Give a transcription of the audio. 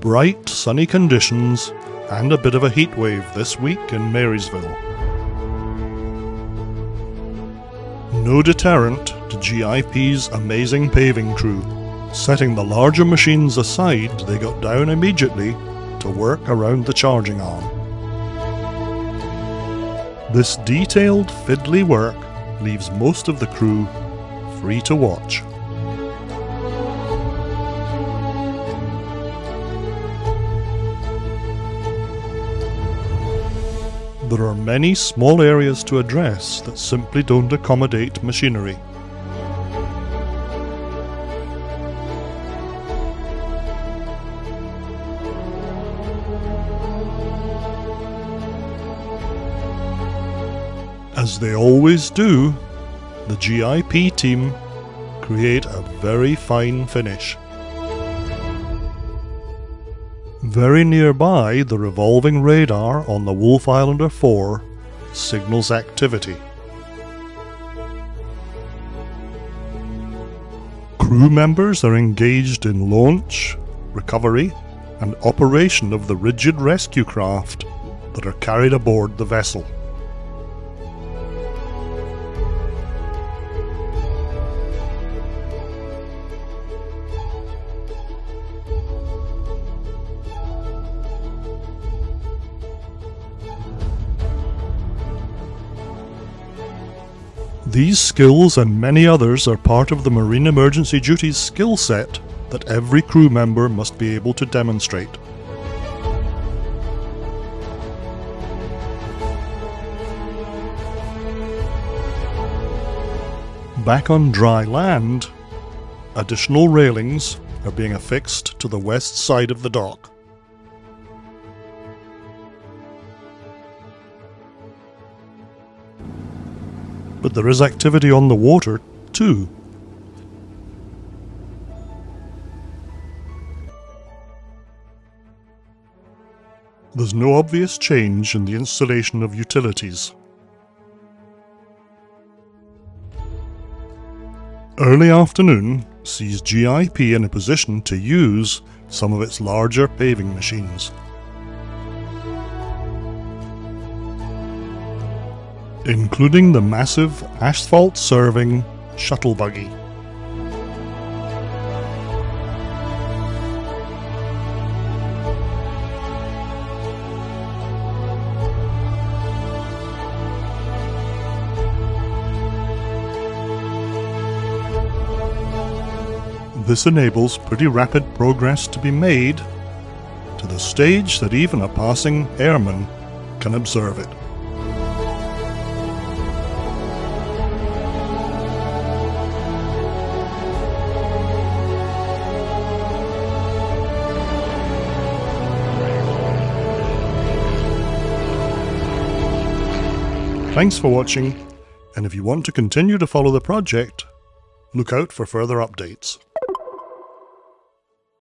Bright, sunny conditions and a bit of a heat wave this week in Marysville. No deterrent to GIP's amazing paving crew. Setting the larger machines aside, they got down immediately to work around the charging arm. This detailed, fiddly work leaves most of the crew free to watch. There are many small areas to address that simply don't accommodate machinery. As they always do, the GIP team create a very fine finish. Very nearby, the revolving radar on the Wolfe Islander 4 signals activity. Crew members are engaged in launch, recovery, and operation of the rigid rescue craft that are carried aboard the vessel. These skills and many others are part of the Marine Emergency Duties skill set that every crew member must be able to demonstrate. Back on dry land, additional railings are being affixed to the west side of the dock. But there is activity on the water, too. There's no obvious change in the installation of utilities. Early afternoon sees GIP in a position to use some of its larger paving machines. Including the massive asphalt serving shuttle buggy. This enables pretty rapid progress to be made to the stage that even a passing airman can observe it. Thanks for watching, and if you want to continue to follow the project, look out for further updates.